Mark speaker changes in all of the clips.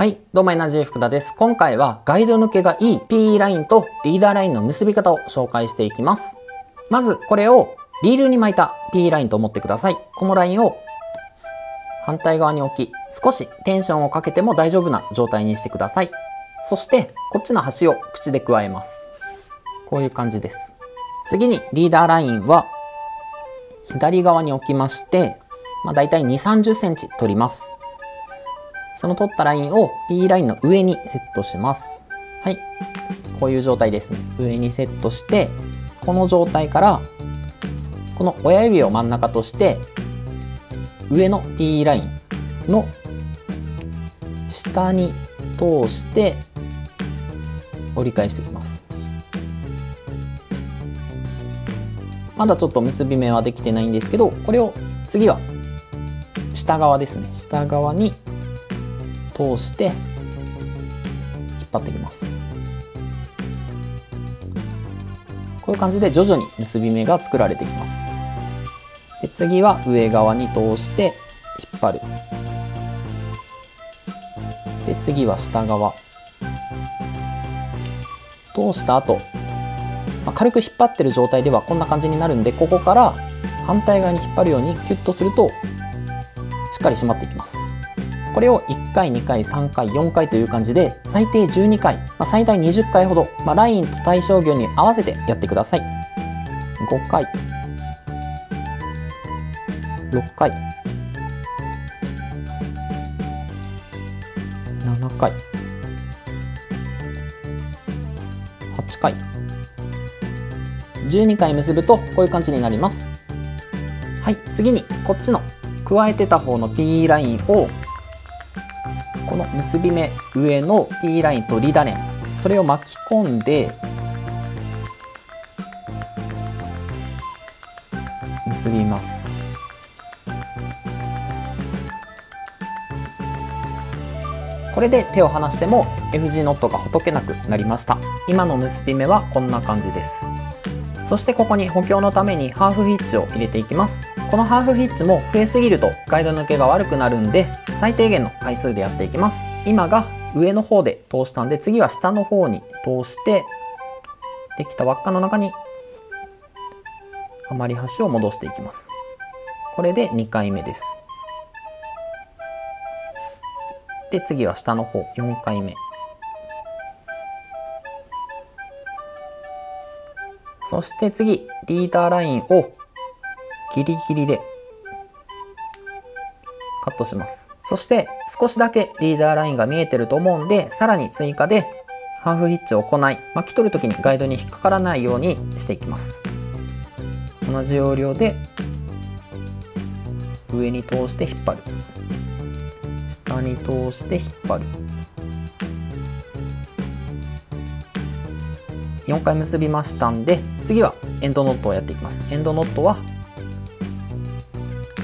Speaker 1: はい、どうもエナジー福田です。今回はガイド抜けがいい PE ラインとリーダーラインの結び方を紹介していきます。まずこれをリールに巻いた PE ラインと思ってください。このラインを反対側に置き、少しテンションをかけても大丈夫な状態にしてください。そしてこっちの端を口で加えます。こういう感じです。次にリーダーラインは左側に置きまして、まあ、大体2、30センチ取ります。その取ったラインを P ラインの上にセットします。はい。こういう状態ですね。上にセットして、この状態から、この親指を真ん中として、上の P ラインの下に通して折り返していきます。まだちょっと結び目はできてないんですけど、これを次は下側ですね。下側に通して引っ張っていきます。こういう感じで徐々に結び目が作られてきます。で次は上側に通して引っ張る。で次は下側。通した後、まあ、軽く引っ張ってる状態ではこんな感じになるんでここから反対側に引っ張るようにキュッとするとしっかり締まっていきます。これを1回2回3回4回という感じで最低12回、まあ、最大20回ほど、まあ、ラインと対象魚に合わせてやってください。5回。6回。7回。8回。12回結ぶとこういう感じになります。はい次にこっちの加えてた方の P ラインをこの結び目上の P ラインとリダレンそれを巻き込んで結びます。これで手を離しても F 字ノットがほどけなくなりました。今の結び目はこんな感じです。そしてここに補強のためにハーフフィッチを入れていきます。このハーフフィッチも増えすぎるとガイド抜けが悪くなるんで最低限の回数でやっていきます。今が上の方で通したんで次は下の方に通してできた輪っかの中に余り端を戻していきます。これで2回目です。で次は下の方4回目。そして次リーダーラインをギリギリでカットしますそして少しだけリーダーラインが見えてると思うんで、さらに追加でハーフヒッチを行い、巻き取る時にガイドに引っかからないようにしていきます。同じ要領で上に通して引っ張る。下に通して引っ張る。4回結びましたんで次はエンドノットをやっていきますエンドノットは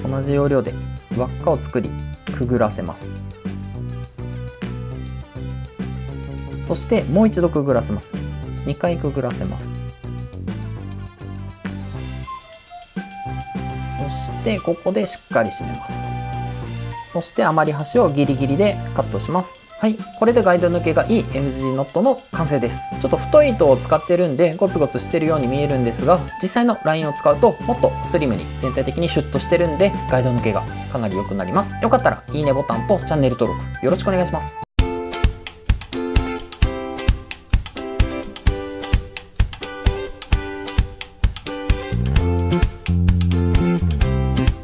Speaker 1: 同じ要領で輪っかを作りくぐらせます。そしてもう一度くぐらせます。2回くぐらせます。そしてここでしっかり締めます。そして余り端をギリギリでカットします。はい、これでガイド抜けがいい NG ノットの完成です。ちょっと太い糸を使ってるんでゴツゴツしてるように見えるんですが、実際のラインを使うともっとスリムに全体的にシュッとしてるんで、ガイド抜けがかなり良くなります。よかったらいいねボタンとチャンネル登録よろしくお願いします。